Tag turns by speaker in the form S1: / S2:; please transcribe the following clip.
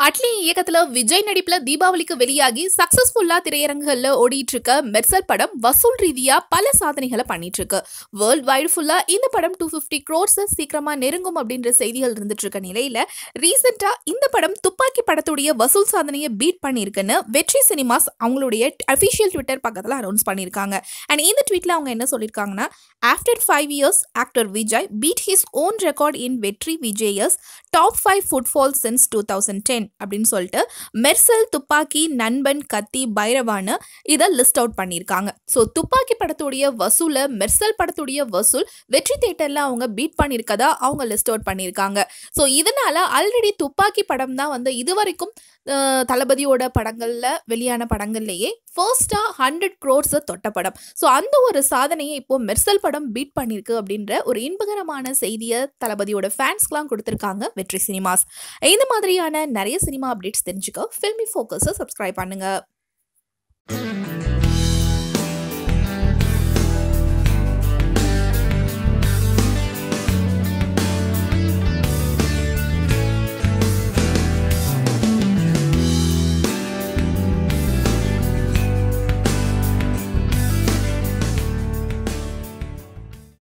S1: அட்லி இயக்கத்துல விஜய் நடிப்புல தீபாவளிக்கு வெளியாகி சக்சஸ்ஃபுல்லா திரையரங்குகள்ல ஓடிட்டு இருக்க மெர்சல் படம் வசூல் ரீதியா பல சாதனைகளை பண்ணிட்டு இருக்கு வேர்ல்ட் வைடு ஃபுல்லா இந்த படம் டூ ஃபிஃப்டி க்ரோர்ஸ் சீக்கிரமா நெருங்கும் அப்படின்ற செய்திகள் இருந்துட்டு இருக்க நிலையில ரீசெண்டா இந்த படம் துப்பாக்கி படத்துடைய வசூல் சாதனையை பீட் பண்ணியிருக்குன்னு வெற்றி சினிமாஸ் அவங்களுடைய அஃபிஷியல் ட்விட்டர் பக்கத்துல அனௌன்ஸ் பண்ணியிருக்காங்க. அண்ட் இந்த ட்வீட்ல அவங்க என்ன சொல்லியிருக்காங்கன்னா after five years actor Vijay beat his own record in Vetri Vijay's top five footfall since two thousand ten அப்படின்னு சொல்லிட்டு மெர்சல் துப்பாக்கி நண்பன் கத்தி பைரவான்னு இதை லிஸ்ட் அவுட் பண்ணியிருக்காங்க. ஸோ துப்பாக்கி படத்துடைய வசூலை மெர்சல் படத்துடைய வசூல் வெற்றி தேட்டரில் அவங்க பீட் பண்ணியிருக்கதா அவங்க லிஸ்ட் அவுட் பண்ணியிருக்காங்க. ஸோ இதனால ஆல்ரெடி துப்பாக்கி படம் தான் வந்து இதுவரைக்கும் தளபதியோட படங்களில் வெளியான படங்கள்லேயே ஃபர்ஸ்டாக ஹண்ட்ரட் க்ரோர்ஸை தொட்ட படம். ஸோ அந்த ஒரு சாதனையை இப்போ மெர்சல் படம் பீட் பண்ணியிருக்கு அப்படின்ற ஒரு இன்பகரமான செய்தியை தளபதியோட ஃபேன்ஸ்க்குலாம் கொடுத்துருக்காங்க வெற்றி சினிமாஸ். இந்த மாதிரியான நிறைய சினிமா அப்டேட்ஸ் தெரிஞ்சுக்க ஃபில்மி ஃபோக்கஸை சப்ஸ்கிரைப் பண்ணுங்க.